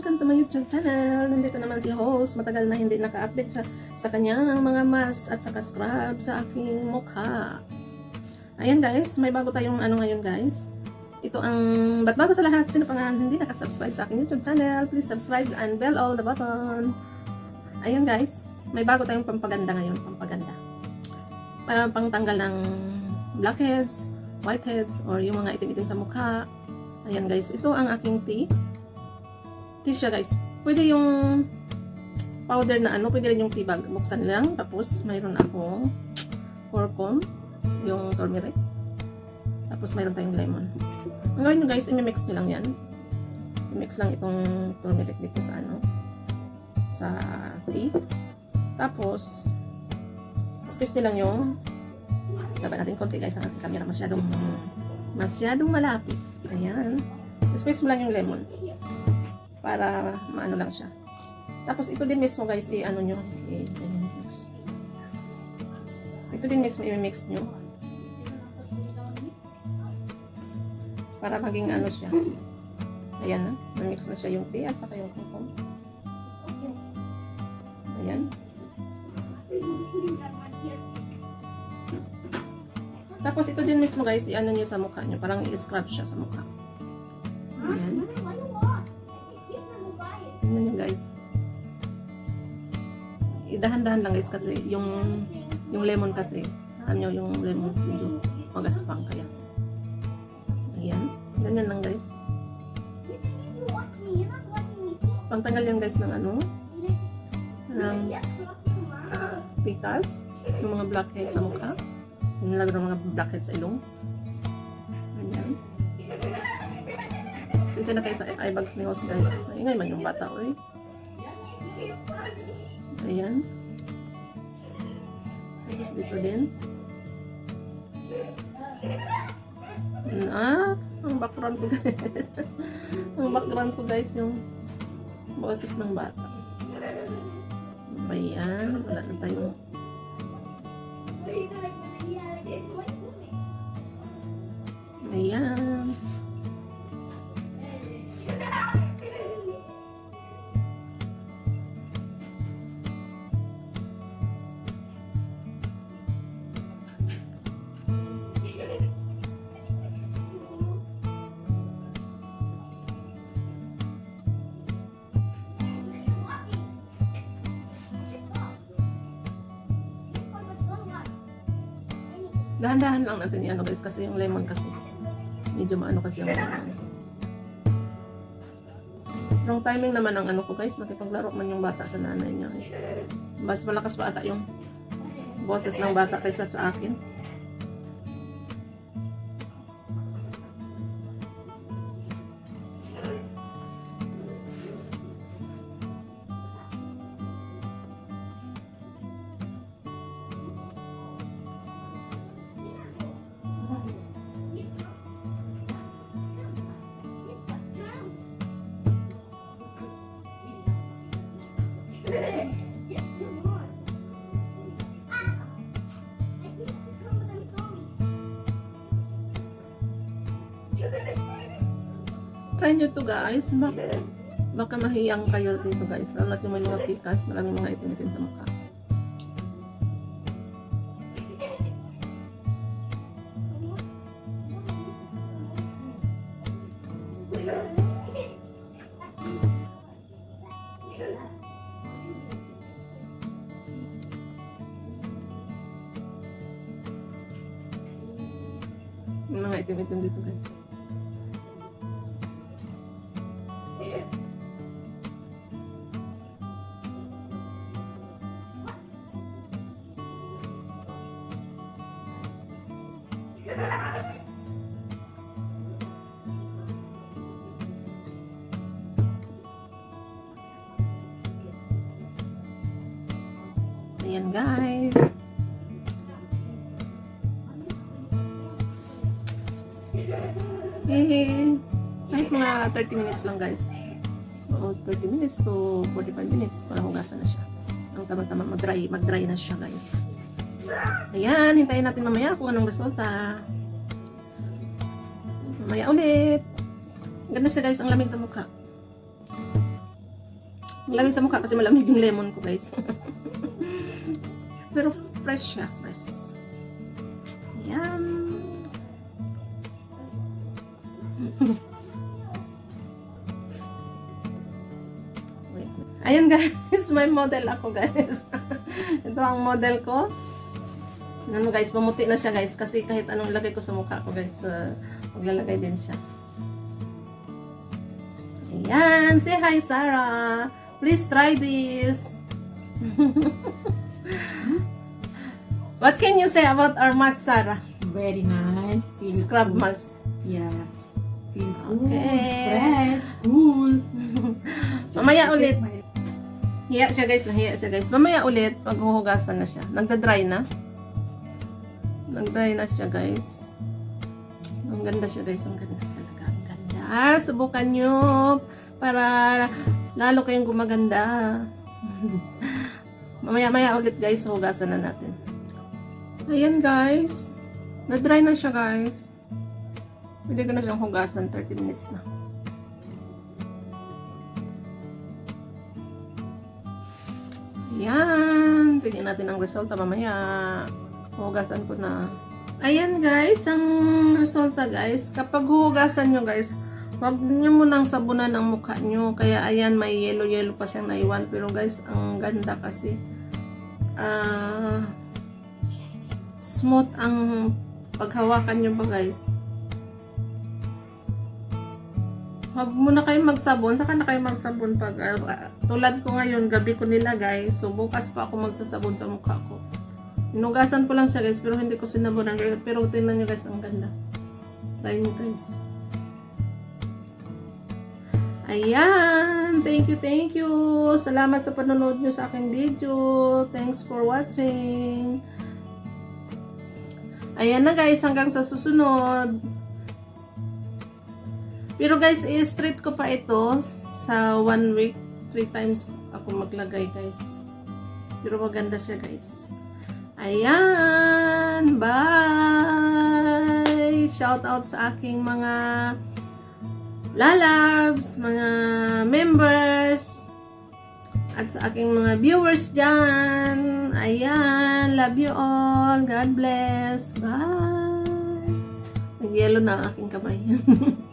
Welcome to my YouTube channel. Nandito naman si host. Matagal na hindi naka-update sa, sa kanyang mga mask at saka scrub sa aking mukha. Ayan guys, may bago tayong ano ngayon guys. Ito ang ba't bago sa lahat. Sino pa nga hindi naka-subscribe sa aking YouTube channel. Please subscribe and bell all the button. Ayan guys, may bago tayong pampaganda ngayon. Pampaganda. Uh, pangtanggal ng blackheads, whiteheads, or yung mga itim-itim sa mukha. Ayan guys, ito ang aking tea tea siya guys. Pwede yung powder na ano, pwede rin yung tea bag. Buksan lang. Tapos mayroon akong corcom, yung turmeric. Tapos mayroon tayong lemon. Ang gawin nyo guys, i-mix nyo lang yan. I-mix lang itong turmeric dito sa ano, sa tea. Tapos, squeeze nyo lang yung laban natin konti guys ang ating camera masyadong masyadong malapit. Ayan. Squeeze mo lang yung lemon para maano lang siya. Tapos ito din mismo guys, i-ano nyo, i-mix. Ito din mismo i-mix nyo. Para maging ano siya. Ayan na, na-mix na siya yung tea at saka yung kukum. Ayan. Tapos ito din mismo guys, i-ano nyo sa mukha nyo. Parang i-scrub siya sa mukha. Ayan. Idahan-dahan lang guys kasi yung yung lemon kasi. Alam nyo yung lemon medyo magaspang kaya. Ayan. Ganyan lang guys. Pangtanggal yan guys ng ano ng uh, pikas yung mga blackheads sa mukha. Yung lalo ng mga blackheads sa ilong. Ayan. Since na kayo sa eye bags ni host guys. Ingay man yung bata oy. Ayan. Tapos dito din. Ah, ang background ko guys. ang background ko guys yung boses ng bata. Ayan, wala na tayo. Ayan. Dahan-dahan lang natin ano guys kasi yung lemon kasi medyo maano kasi yung lemon. Wrong timing naman ang ano ko guys, nakipaglaro man yung bata sa nanay niya. Eh. Mas malakas pa ata yung boses ng bata kaysa sa akin. Try nyo to guys. Baka, mahiyang kayo dito guys. Lalo natin may mga pikas. Maraming mga itim-itim sa mukha. Mga itim-itim dito guys. Ayan guys. Eh, kahit mga 30 minutes lang guys. Oo, 30 minutes to 45 minutes para hugasan na siya. Ang tama-tama mag-dry, mag-dry na siya guys. Ayan, hintayin natin mamaya kung anong resulta. Mamaya ulit. Ganda siya guys, ang lamig sa mukha. Malamig sa mukha kasi malamig yung lemon ko guys. Pero fresh siya, fresh. Ayan guys, may model ako guys. Ito ang model ko. Ano guys, pumuti na siya guys kasi kahit anong lagay ko sa mukha ko guys, uh, maglalagay din siya. Ayan, say hi Sarah. Please try this. What can you say about our mask, Sarah? Very nice. Scrub good. mask. Yeah. Okay. fresh, cool. Mamaya ulit. Hiya siya guys, hiya siya guys. Mamaya ulit, pag huhugasan na siya. Nagda-dry na. Nag-dry na siya guys. Ang ganda siya guys, ang ganda talaga. Ang ganda. Subukan nyo para lalo kayong gumaganda. Mamaya-maya ulit guys, hugasan na natin. Ayan guys. Na-dry na siya guys. Pwede ko na siyang hugasan, 30 minutes na. Yan. Tingnan natin ang resulta mamaya. Hugasan ko na. Ayan guys, ang resulta guys. Kapag hugasan nyo guys, wag nyo munang sabunan ang mukha nyo. Kaya ayan, may yellow-yellow pa siyang naiwan. Pero guys, ang ganda kasi. Ah... smooth ang paghawakan nyo ba guys. Huwag muna kayo magsabon, saka na kayo magsabon pag, uh, tulad ko ngayon, gabi ko nilagay, so bukas pa ako magsasabon sa mukha ko. Inugasan ko lang siya guys, pero hindi ko sinabunan, pero tingnan nyo guys, ang ganda. Try nyo guys. Ayan! Thank you, thank you! Salamat sa panonood nyo sa aking video. Thanks for watching. Ayan na guys, hanggang sa susunod. Pero guys, i-street ko pa ito sa one week. Three times ako maglagay guys. Pero maganda siya guys. Ayan! Bye! Shout out sa aking mga lalabs, mga members, at sa aking mga viewers dyan. Ayan. Love you all. God bless. Bye. Nag-yellow na ang aking kamay.